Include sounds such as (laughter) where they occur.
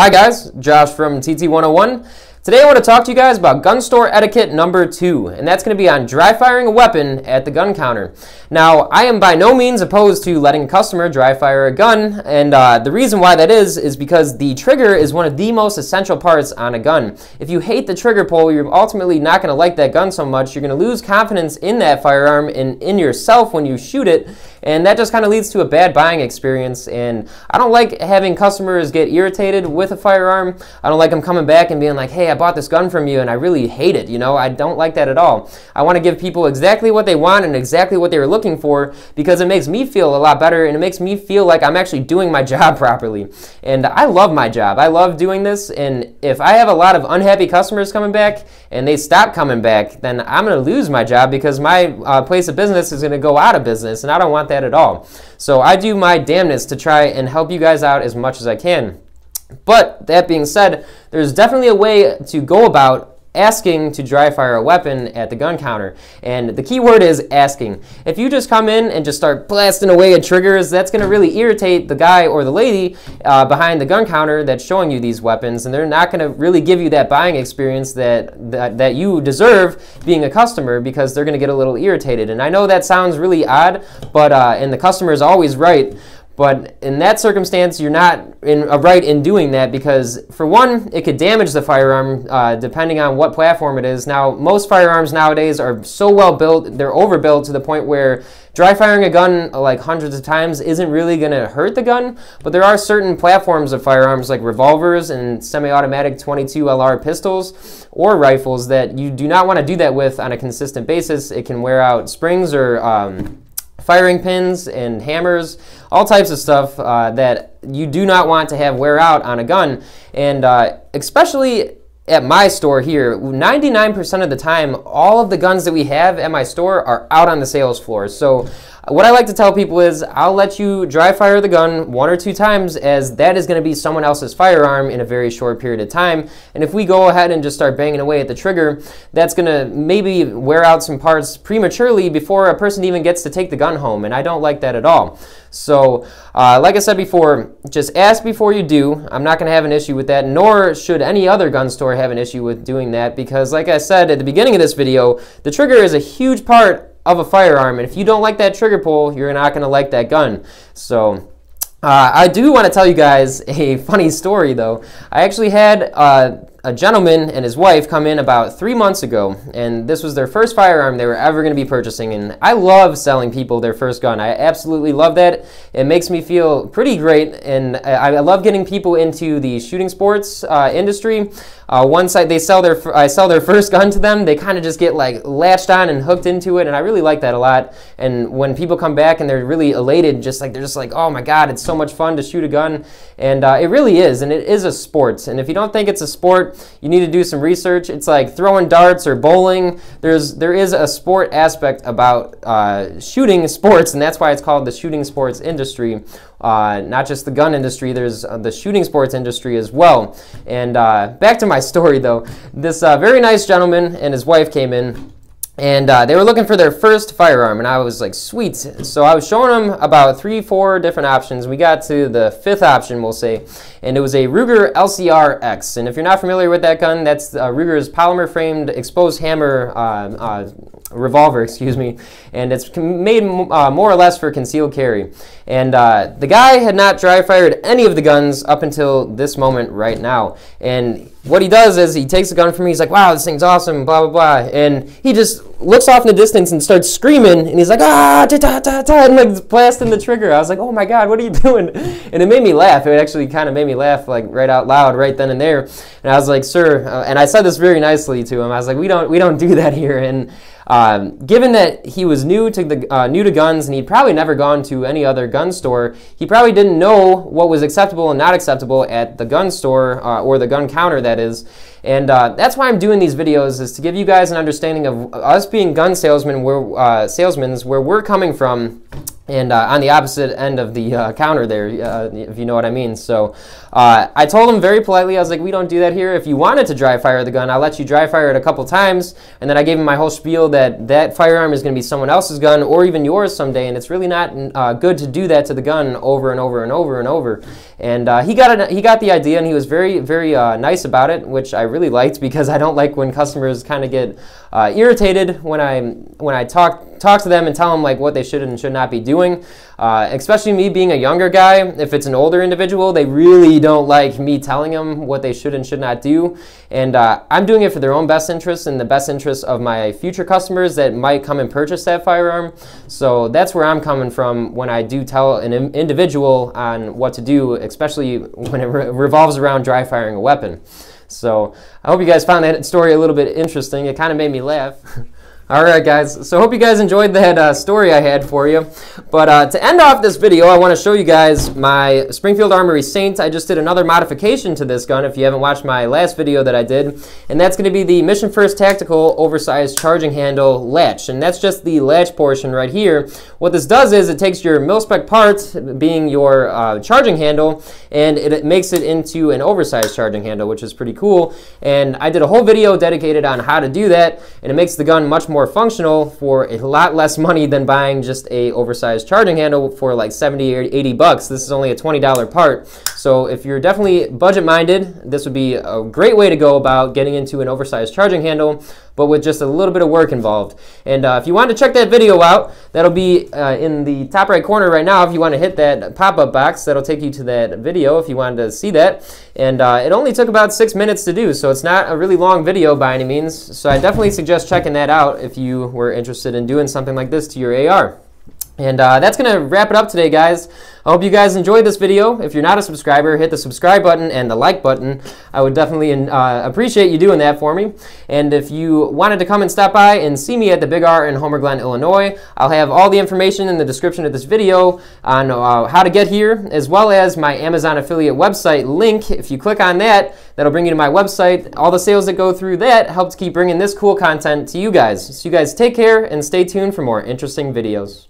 Hi guys, Josh from TT101. Today I want to talk to you guys about gun store etiquette number two, and that's going to be on dry firing a weapon at the gun counter. Now, I am by no means opposed to letting a customer dry fire a gun, and uh, the reason why that is, is because the trigger is one of the most essential parts on a gun. If you hate the trigger pull, you're ultimately not going to like that gun so much, you're going to lose confidence in that firearm and in yourself when you shoot it, and that just kind of leads to a bad buying experience, and I don't like having customers get irritated with a firearm. I don't like them coming back and being like, hey, I bought this gun from you and I really hate it. You know, I don't like that at all. I want to give people exactly what they want and exactly what they were looking for because it makes me feel a lot better and it makes me feel like I'm actually doing my (laughs) job properly. And I love my job. I love doing this. And if I have a lot of unhappy customers coming back and they stop coming back, then I'm going to lose my job because my uh, place of business is going to go out of business and I don't want that at all. So I do my damnness to try and help you guys out as much as I can. But that being said, there's definitely a way to go about asking to dry fire a weapon at the gun counter. And the key word is asking. If you just come in and just start blasting away at triggers, that's going to really irritate the guy or the lady uh, behind the gun counter that's showing you these weapons. And they're not going to really give you that buying experience that, that, that you deserve being a customer because they're going to get a little irritated. And I know that sounds really odd, but uh, and the customer is always right. But in that circumstance, you're not in, uh, right in doing that because, for one, it could damage the firearm uh, depending on what platform it is. Now, most firearms nowadays are so well built, they're overbuilt to the point where dry firing a gun like hundreds of times isn't really going to hurt the gun. But there are certain platforms of firearms like revolvers and semi automatic 22 LR pistols or rifles that you do not want to do that with on a consistent basis. It can wear out springs or um, firing pins and hammers, all types of stuff uh, that you do not want to have wear out on a gun. And uh, especially at my store here, 99% of the time, all of the guns that we have at my store are out on the sales floor. So uh, what I like to tell people is I'll let you dry fire the gun one or two times as that is going to be someone else's firearm in a very short period of time. And if we go ahead and just start banging away at the trigger, that's going to maybe wear out some parts prematurely before a person even gets to take the gun home. And I don't like that at all. So, uh, like I said before, just ask before you do. I'm not going to have an issue with that, nor should any other gun store have an issue with doing that because, like I said at the beginning of this video, the trigger is a huge part of a firearm. And if you don't like that trigger pull, you're not going to like that gun. So uh, I do want to tell you guys (laughs) a funny story, though. I actually had uh, a gentleman and his wife come in about three months ago, and this was their first firearm they were ever going to be purchasing. And I love selling people their first gun. I absolutely love that. It makes me feel pretty great, and I, I love getting people into the shooting sports uh, industry. Uh, once I, they sell their, I sell their first gun to them, they kind of just get like latched on and hooked into it, and I really like that a lot. And when people come back and they're really elated, just like they're just like, oh my god, it's so much fun to shoot a gun, and uh, it really is, and it is a sport. And if you don't think it's a sport, you need to do some research. It's like throwing darts or bowling. There's there is a sport aspect about uh, shooting sports, and that's why it's called the shooting sports industry. Uh, not just the gun industry, there's uh, the shooting sports industry as well. And uh, back to my story though, this uh, very nice gentleman and his wife came in and uh, they were looking for their first firearm and i was like sweet. So i was showing them about three four different options. We got to the fifth option we'll say and it was a ruger lcr x. And if you're not familiar with that gun that's uh, ruger's polymer framed exposed hammer uh, uh revolver (laughs) excuse me and it's made uh, more or less for concealed carry and uh, the guy had not dry fired any of the guns up until this moment right now and what he does is he takes the gun from me. He's like, "Wow, this thing's awesome!" Blah blah blah, and he just looks off in the distance and starts screaming. And he's like, "Ah, ta ta ta ta!" and like blasting the trigger. I was like, "Oh my god, what are you (laughs) doing?" And it made me laugh. It actually kind of made me laugh, like right out loud, right then and there. And I was like, "Sir," uh, and I said this very nicely to him. I was like, "We don't we don't do that here." And um, given that he was new to the uh, new to guns and he'd probably never gone to any other gun store, he probably didn't know what was acceptable and not acceptable at the gun store uh, or the gun counter, that is. And uh, that's why I'm doing these videos is to give you guys an understanding of us being gun salesmen, where uh, salesmen, where we're coming from and uh, on the opposite end of the uh, counter there, uh, if you know what I mean. So uh, I told him very politely, I was like, we don't do that here. If you wanted to dry fire the gun, I'll let you dry fire it a couple times. And then I gave him my whole spiel that that firearm is going to be someone else's gun or even yours someday. And it's really not uh, good to do that to the gun over and over and over and over. And uh, he, got he got the idea and he was very, very nice about it, which I really liked (laughs) because I don't like when customers kind of get irritated when I, when I talk talk to them and tell them like what they should and should not be doing. Uh, especially me being a younger guy, if it's an older individual, they really don't like me telling them what they should and should not do. And uh, I'm doing it for their own best interest and the best interest of my future customers that might come and purchase that firearm. So that's where I'm coming from when I do tell an individual on what to do, especially when it re revolves around dry firing a weapon. So I hope you guys found that story a little bit interesting. It kind of made me laugh. (laughs) All right, guys. So hope you guys enjoyed that uh, story I had for you. But uh, to end off this video, I want to show you guys my Springfield Armory Saint. I just did another modification to this gun if you haven't watched my last video that I did. And that's going to be the Mission First Tactical Oversized Charging Handle Latch. And that's just the latch portion right here. What this does is it takes your mil-spec part, being your uh, charging handle, and it makes it into an oversized charging handle, which is pretty cool. And I did a whole video dedicated on how to do that, and it makes the gun much more more functional for a lot less money than buying just a oversized charging handle for like 70 or 80 bucks. This is only a $20 part. So if you're definitely budget minded, this would be a great way to go about getting into an oversized charging handle but with just a little bit of work involved. And uh, if you want to check that video out, that'll be uh, in the top right corner right now. If you want to hit that pop-up box, that'll take you to that video if you wanted to see that. And uh, it only took about six minutes to do, so it's not a really long video by any means. So I definitely suggest checking that out if you were interested in doing something like this to your AR. And uh, that's going to wrap it up today, guys. I hope you guys enjoyed this video. If you're not a subscriber, hit the subscribe button and the like button. I would definitely uh, appreciate you doing that for me. And if you wanted to come and stop by and see me at the Big R in Homer Glen, Illinois, I'll have all the information in the description of this video on uh, how to get here, as well as my Amazon affiliate website link. If you click on that, that'll bring you to my website. All the sales that go through that helps keep bringing this cool content to you guys. So you guys take care and stay tuned for more interesting videos.